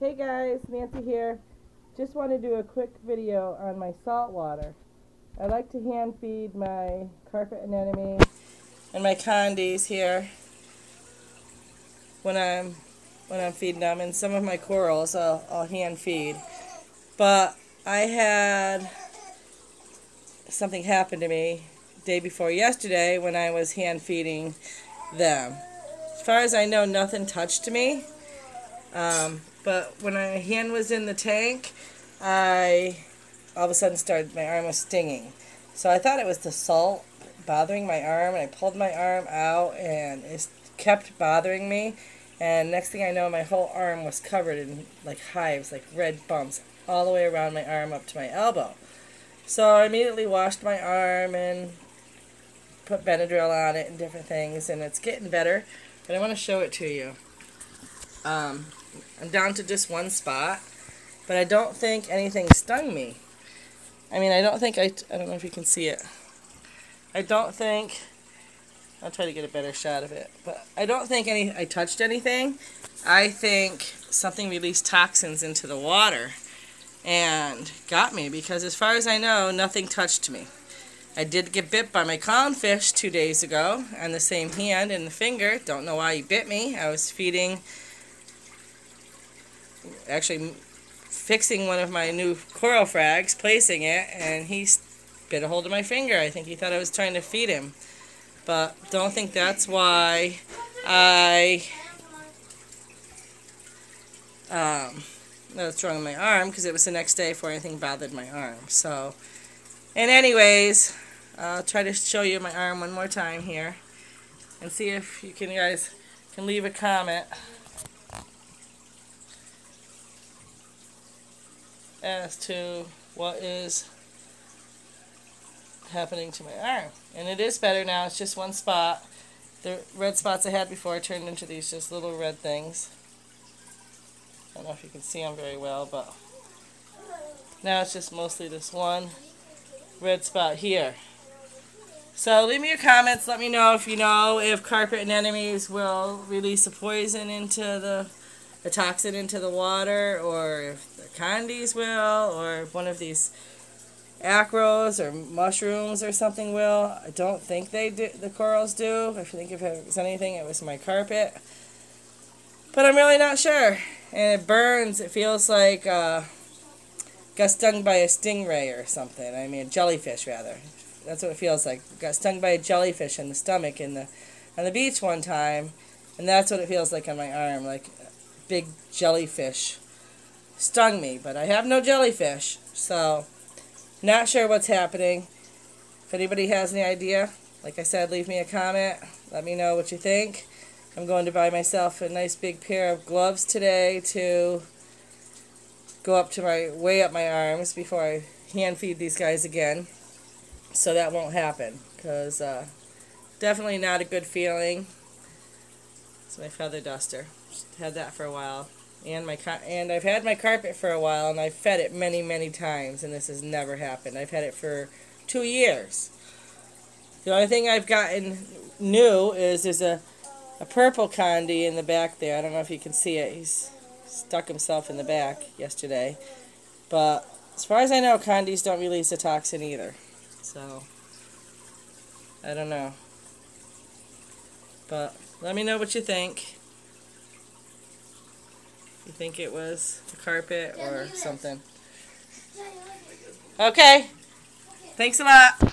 Hey guys, Nancy here. Just want to do a quick video on my salt water. I like to hand feed my carpet anemone and my condies here when I'm when I'm feeding them, and some of my corals I'll, I'll hand feed. But I had something happen to me day before yesterday when I was hand feeding them. As far as I know, nothing touched me. Um, but when my hand was in the tank, I all of a sudden started, my arm was stinging. So I thought it was the salt bothering my arm, and I pulled my arm out, and it kept bothering me. And next thing I know, my whole arm was covered in like hives, like red bumps, all the way around my arm up to my elbow. So I immediately washed my arm and put Benadryl on it and different things, and it's getting better. But I want to show it to you. Um, I'm down to just one spot, but I don't think anything stung me. I mean, I don't think I, I don't know if you can see it. I don't think, I'll try to get a better shot of it, but I don't think any, I touched anything. I think something released toxins into the water and got me because as far as I know, nothing touched me. I did get bit by my clownfish two days ago on the same hand and the finger. Don't know why he bit me. I was feeding actually fixing one of my new coral frags, placing it, and he bit a hold of my finger. I think he thought I was trying to feed him. But don't think that's why I um, was wrong with my arm, because it was the next day before anything bothered my arm. So, and anyways, I'll try to show you my arm one more time here, and see if you can guys can leave a comment. As to what is happening to my arm. And it is better now. It's just one spot. The red spots I had before turned into these just little red things. I don't know if you can see them very well, but now it's just mostly this one red spot here. So leave me your comments. Let me know if you know if carpet anemones will release a poison into the a toxin into the water or if the condies will or one of these acros or mushrooms or something will. I don't think they do, the corals do. If you think if it was anything, it was my carpet. But I'm really not sure. And it burns. It feels like uh, got stung by a stingray or something. I mean, a jellyfish rather. That's what it feels like. Got stung by a jellyfish in the stomach in the on the beach one time, and that's what it feels like on my arm. Like big jellyfish stung me, but I have no jellyfish, so not sure what's happening. If anybody has any idea, like I said, leave me a comment. Let me know what you think. I'm going to buy myself a nice big pair of gloves today to go up to my, way up my arms before I hand feed these guys again. So that won't happen, because uh, definitely not a good feeling. It's my feather duster. Had that for a while. And my and I've had my carpet for a while, and I've fed it many, many times, and this has never happened. I've had it for two years. The only thing I've gotten new is there's a, a purple condi in the back there. I don't know if you can see it. He's stuck himself in the back yesterday. But as far as I know, condis don't release a toxin either. So, I don't know. But let me know what you think. You think it was the carpet or something. Okay. Thanks a lot.